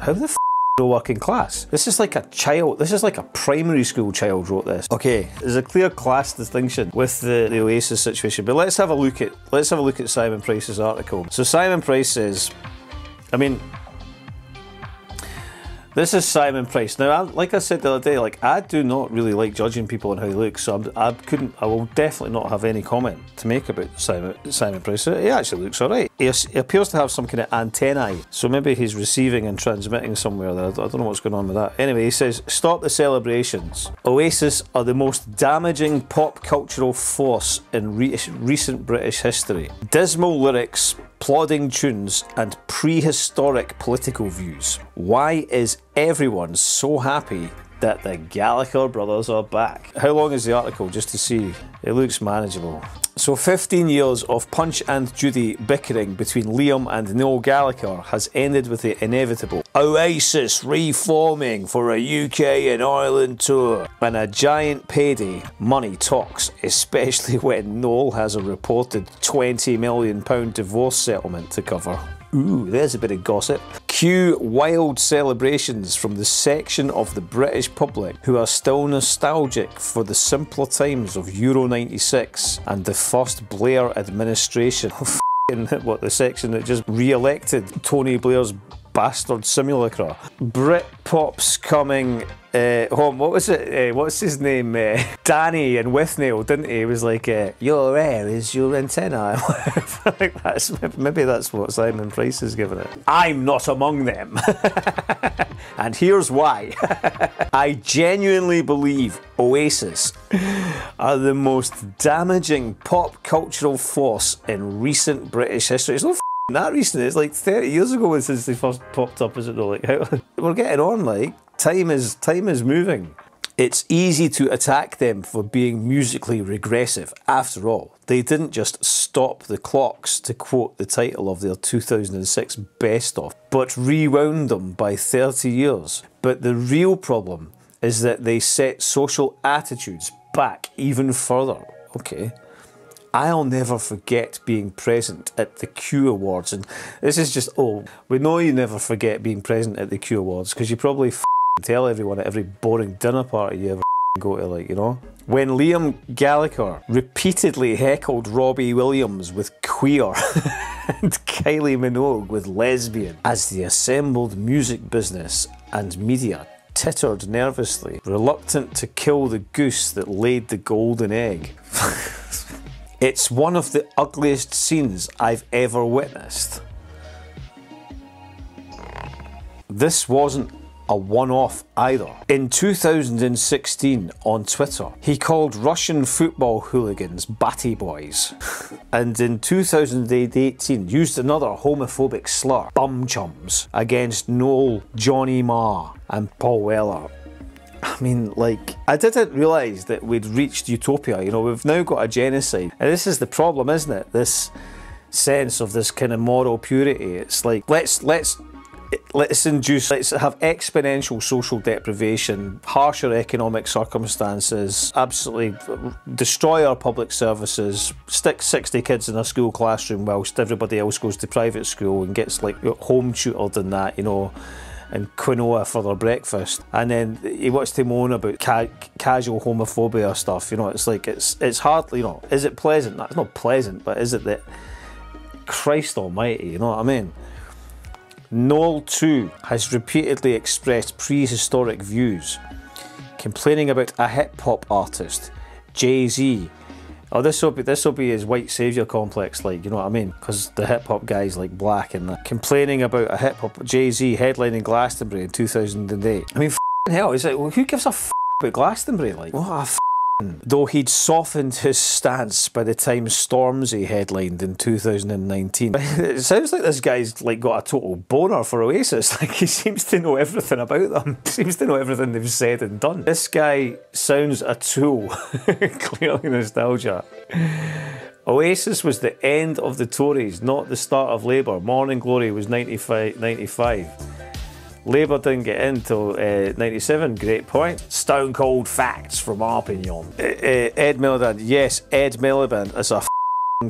How the f working class? This is like a child, this is like a primary school child wrote this. Okay, there's a clear class distinction with the, the Oasis situation, but let's have a look at let's have a look at Simon Price's article. So Simon Price says, I mean, this is Simon Price. Now, I, like I said the other day, like I do not really like judging people on how they look, so I'm, I couldn't, I will definitely not have any comment to make about Simon Simon Price. He actually looks alright. He, he, appears to have some kind of antennae, so maybe he's receiving and transmitting somewhere. There. I don't know what's going on with that. Anyway, he says, "Stop the celebrations. Oasis are the most damaging pop cultural force in re recent British history. Dismal lyrics." Plodding tunes, and prehistoric political views. Why is everyone so happy that the Gallagher brothers are back? How long is the article just to see? It looks manageable. So 15 years of Punch and Judy bickering between Liam and Noel Gallagher has ended with the inevitable Oasis reforming for a UK and Ireland tour and a giant payday. Money talks, especially when Noel has a reported £20 million divorce settlement to cover. Ooh, there's a bit of gossip. Cue wild celebrations from the section of the British public who are still nostalgic for the simpler times of Euro 96 and the first Blair administration. what, the section that just re-elected Tony Blair's bastard simulacra. Britpop's coming uh, home. What was it? Uh, what's his name? Uh, Danny and Withnail, didn't he? He was like, uh, "Your hair is your antenna." Think that's maybe that's what Simon Price is giving it. I'm not among them, and here's why. I genuinely believe Oasis are the most damaging pop cultural force in recent British history. It's not that recent. It's like 30 years ago since they first popped up, is it though? Like, how, we're getting on, like, time is, time is moving. It's easy to attack them for being musically regressive. After all, they didn't just stop the clocks, to quote the title of their 2006 best of, but rewound them by 30 years. But the real problem is that they set social attitudes back even further. Okay. I'll never forget being present at the Q Awards. And this is just, oh, we know you never forget being present at the Q Awards because you probably tell everyone at every boring dinner party you ever go to, like, you know? When Liam Gallagher repeatedly heckled Robbie Williams with queer and Kylie Minogue with lesbian as the assembled music business and media tittered nervously, reluctant to kill the goose that laid the golden egg. It's one of the ugliest scenes I've ever witnessed. This wasn't a one-off either. In 2016 on Twitter, he called Russian football hooligans batty boys. and in 2018 used another homophobic slur, bum chums, against Noel, Johnny Marr and Paul Weller. I mean, like, I didn't realise that we'd reached utopia. You know, we've now got a genocide. And this is the problem, isn't it? This sense of this kind of moral purity. It's like, let's, let's, let's induce, let's have exponential social deprivation, harsher economic circumstances, absolutely destroy our public services, stick 60 kids in a school classroom whilst everybody else goes to private school and gets like home tutored and that, you know and quinoa for their breakfast. And then he wants to moan about ca casual homophobia stuff. You know, it's like it's it's hardly you know. Is it pleasant? That's not pleasant, but is it that? Christ Almighty, you know what I mean? Noel too has repeatedly expressed prehistoric views, complaining about a hip hop artist, Jay Z, Oh, this will be this will be his white savior complex, like you know what I mean? Because the hip hop guys like black and complaining about a hip hop Jay Z headlining Glastonbury in 2008. I mean, hell, is it? Well, who gives a f about Glastonbury? Like, what a f Though he'd softened his stance by the time Stormzy headlined in 2019. It sounds like this guy's like got a total boner for Oasis. Like he seems to know everything about them. He seems to know everything they've said and done. This guy sounds a tool. Clearly nostalgia. Oasis was the end of the Tories, not the start of Labour. Morning Glory was 95. 95. Labour didn't get in until uh, 97, great point. Stone cold facts from Arpignon. Uh, uh, Ed Miliband, yes, Ed Miliband is a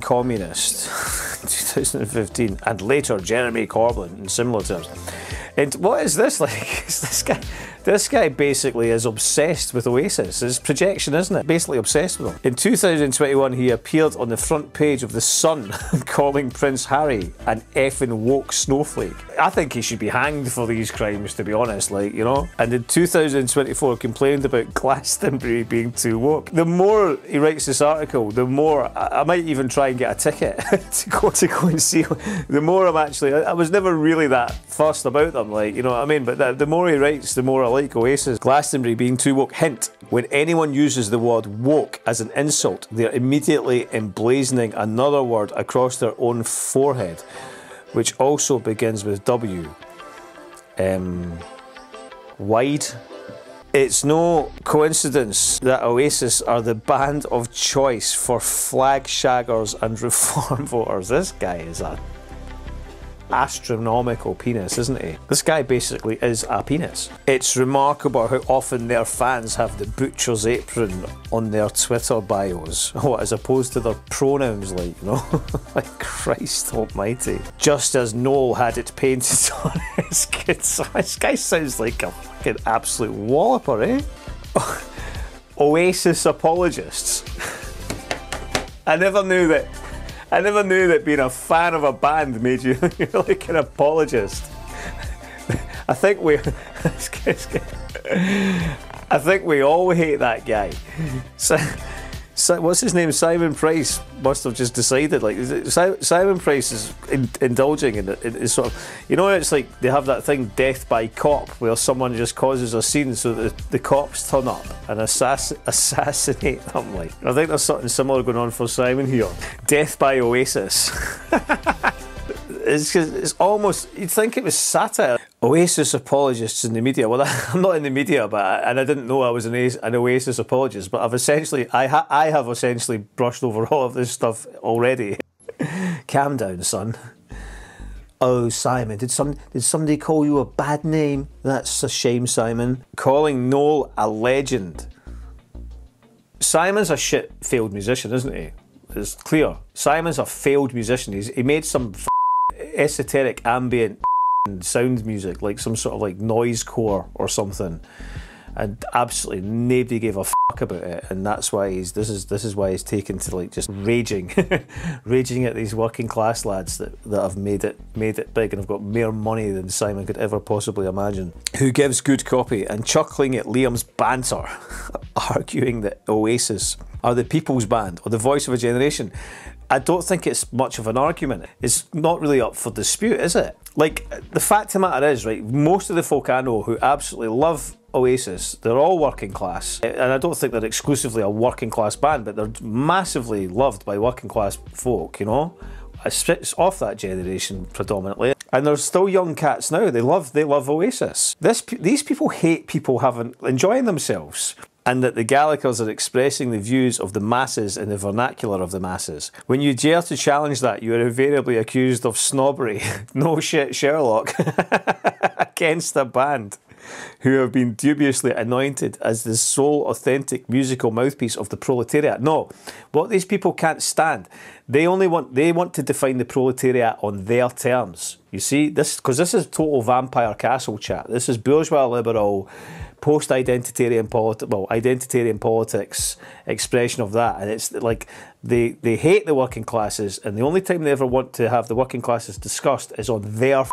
communist. 2015, and later Jeremy Corbyn in similar terms. And what is this like? Is this guy, this guy basically is obsessed with Oasis. His projection, isn't it? Basically obsessed with them. In 2021, he appeared on the front page of The Sun calling Prince Harry an effing woke snowflake. I think he should be hanged for these crimes, to be honest, like, you know? And in 2024, complained about Glastonbury being too woke. The more he writes this article, the more I, I might even try and get a ticket to go to go and see. The more I'm actually, I, I was never really that fussed about them, like, you know what I mean? But the, the more he writes, the more I like Oasis. Glastonbury being too woke. Hint, when anyone uses the word woke as an insult, they're immediately emblazoning another word across their own forehead, which also begins with W. Um, wide. It's no coincidence that Oasis are the band of choice for flag shaggers and reform voters. This guy is a astronomical penis, isn't he? This guy basically is a penis. It's remarkable how often their fans have the butcher's apron on their Twitter bios, what, as opposed to their pronouns, like, you know? like, Christ almighty. Just as Noel had it painted on his kids. This guy sounds like a fucking absolute walloper, eh? Oasis apologists. I never knew that I never knew that being a fan of a band made you like an apologist. I think we, I think we all hate that guy. So, what's his name? Simon Price must have just decided. Like Simon Price is in, indulging in it. It's sort of, you know, it's like they have that thing, death by cop, where someone just causes a scene so that the, the cops turn up and assass, assassinate them. Like I think there's something similar going on for Simon here. Death by Oasis. it's, it's almost you'd think it was satire. Oasis apologists in the media. Well, I'm not in the media, but I, and I didn't know I was an, an Oasis apologist. But I've essentially, I ha, I have essentially brushed over all of this stuff already. Calm down, son. Oh, Simon, did some did somebody call you a bad name? That's a shame, Simon. Calling Noel a legend. Simon's a shit failed musician, isn't he? It's clear. Simon's a failed musician. He's, he made some esoteric ambient sound music, like some sort of like noise core or something. And absolutely nobody gave a fuck about it, and that's why he's this is this is why he's taken to like just raging, raging at these working class lads that, that have made it made it big and have got more money than Simon could ever possibly imagine. Who gives good copy and chuckling at Liam's banter, arguing that Oasis are the people's band or the voice of a generation. I don't think it's much of an argument. It's not really up for dispute, is it? Like, the fact of the matter is, right, most of the folk I know who absolutely love Oasis, they're all working class. And I don't think they're exclusively a working class band, but they're massively loved by working class folk, you know? It's off that generation predominantly. And there's still young cats now. They love they love Oasis. This these people hate people having enjoying themselves and that the Gallagher's are expressing the views of the masses in the vernacular of the masses. When you dare to challenge that, you are invariably accused of snobbery. no shit, Sherlock. Against a band who have been dubiously anointed as the sole authentic musical mouthpiece of the proletariat. No, what these people can't stand, they only want they want to define the proletariat on their terms. You see, this because this is total vampire castle chat. This is bourgeois liberal post-identitarian politics, well, identitarian politics expression of that, and it's like they they hate the working classes, and the only time they ever want to have the working classes discussed is on their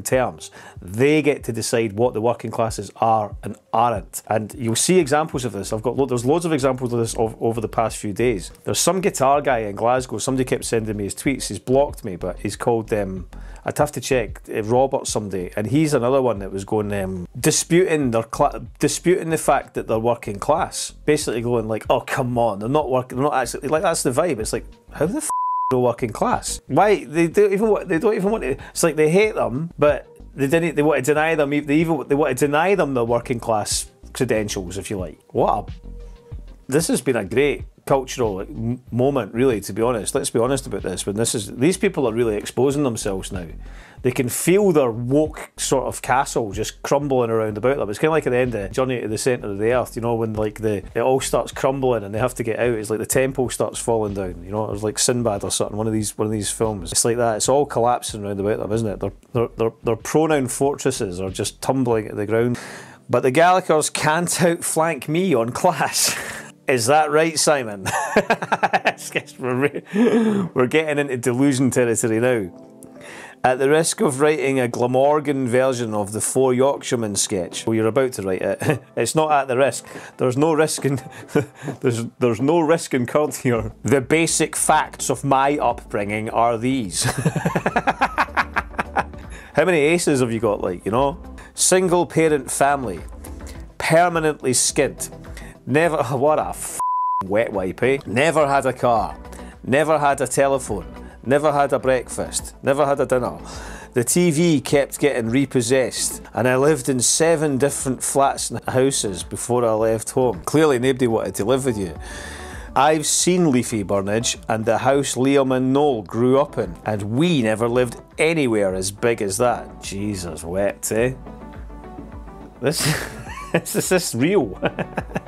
terms. They get to decide what the working classes are and aren't. And you'll see examples of this. I've got there's loads of examples of this over the past few days. There's some guitar guy in Glasgow. Somebody kept sending me his tweets. He's blocked me, but he's called them. Um, I'd have to check uh, Robert someday, and he's another one that was going um, disputing their disputing the fact that they're working class. Basically, going like, "Oh come on, they're not working. They're not actually like that's the vibe." It's like, how the working class. Why they don't even they don't even want to. It's like they hate them, but they didn't. They want to deny them. They even they want to deny them the working class credentials, if you like. What a this has been a great cultural moment, really. To be honest, let's be honest about this. When this is these people are really exposing themselves now. They can feel their woke sort of castle just crumbling around about them. It's kind of like at the end of Journey to the Centre of the Earth, you know, when like the it all starts crumbling and they have to get out. It's like the temple starts falling down. You know, it was like Sinbad or something. One of these one of these films. It's like that. It's all collapsing around about them, isn't it? Their their their, their pronoun fortresses are just tumbling at the ground. But the Gallaghers can't outflank me on class. Is that right, Simon? we're, getting into delusion territory now. At the risk of writing a Glamorgan version of the Four Yorkshiremen sketch, well, you're about to write it. It's not at the risk. There's no risk in there's there's no risk incurred here. The basic facts of my upbringing are these. How many aces have you got? Like you know, single parent family, permanently skint, never what a f- wet wipe, eh? Never had a car, never had a telephone never had a breakfast, never had a dinner. The TV kept getting repossessed, and I lived in seven different flats and houses before I left home. Clearly, nobody wanted to live with you. I've seen Leafy Burnage and the house Liam and Noel grew up in, and we never lived anywhere as big as that. Jesus wept, eh? This, is this real?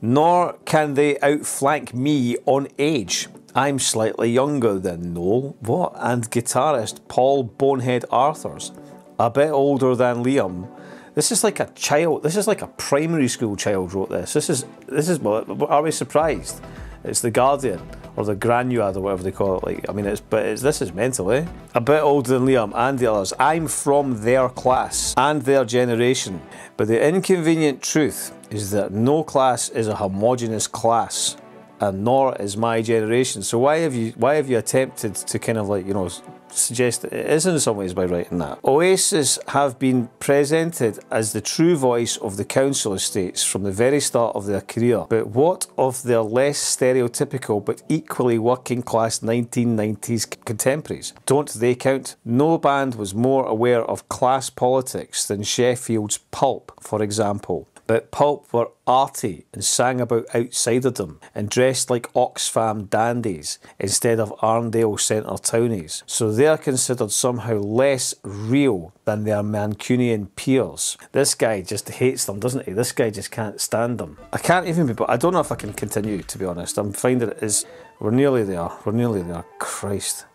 Nor can they outflank me on age. I'm slightly younger than Noel, what? And guitarist Paul Bonehead Arthurs, a bit older than Liam. This is like a child. This is like a primary school child wrote this. This is this is. Are we surprised? It's the Guardian or the Grauniad or whatever they call it. Like I mean, it's but it's, this is mental, eh? A bit older than Liam and the others. I'm from their class and their generation. But the inconvenient truth is that no class is a homogenous class and nor is my generation. So why have you why have you attempted to kind of like you know suggest it is in some ways by writing that? Oasis have been presented as the true voice of the council estates from the very start of their career. But what of their less stereotypical but equally working class 1990s contemporaries? Don't they count? No band was more aware of class politics than Sheffield's Pulp, for example. But Pulp were arty and sang about outsiderdom and dressed like Oxfam dandies instead of Arndale centre townies. So they're considered somehow less real than their Mancunian peers. This guy just hates them, doesn't he? This guy just can't stand them. I can't even be, but I don't know if I can continue, to be honest. I'm finding it is, we're nearly there. We're nearly there. Christ.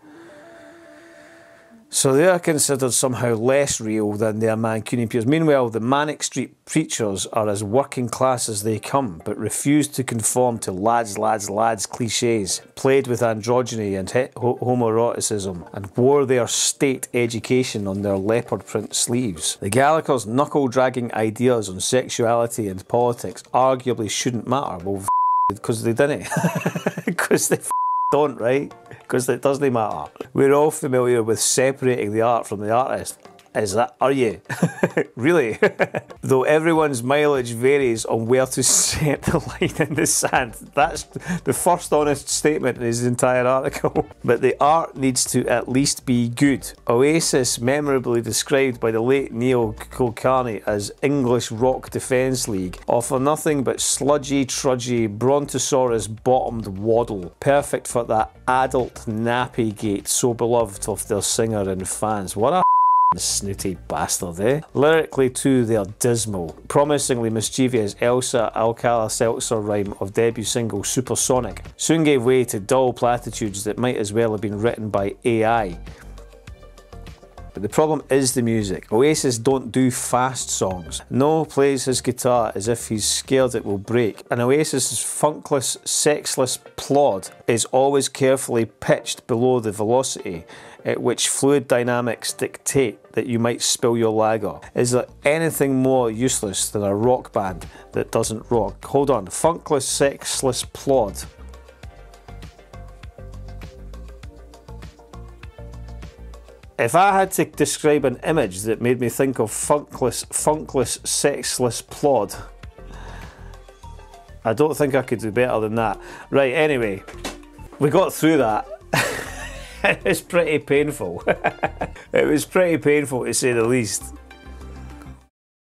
So they are considered somehow less real than their Mancunian peers. Meanwhile, the Manic Street preachers are as working class as they come, but refuse to conform to lads, lads, lads cliches, played with androgyny and homoeroticism, and wore their state education on their leopard print sleeves. The Gallaghers' knuckle dragging ideas on sexuality and politics arguably shouldn't matter. Well, because they didn't. Because they don't, right? Because it doesn't matter. We're all familiar with separating the art from the artist. Is that, are you? really? Though everyone's mileage varies on where to set the line in the sand. That's the first honest statement in his entire article. But the art needs to at least be good. Oasis, memorably described by the late Neil Kulkarni as English Rock Defence League, offer nothing but sludgy, trudgy, brontosaurus bottomed waddle, perfect for that adult nappy gait so beloved of their singer and fans. What a snooty bastard, eh? Lyrically, too, they're dismal. Promisingly mischievous Elsa Alka-Seltzer rhyme of debut single Supersonic soon gave way to dull platitudes that might as well have been written by AI. But the problem is the music. Oasis don't do fast songs. Noel plays his guitar as if he's scared it will break. And Oasis's funkless, sexless plod is always carefully pitched below the velocity at which fluid dynamics dictate that you might spill your lager. Is there anything more useless than a rock band that doesn't rock? Hold on, funkless, sexless plod. If I had to describe an image that made me think of funkless, funkless, sexless plod, I don't think I could do better than that. Right, anyway, we got through that. it was pretty painful. it was pretty painful to say the least.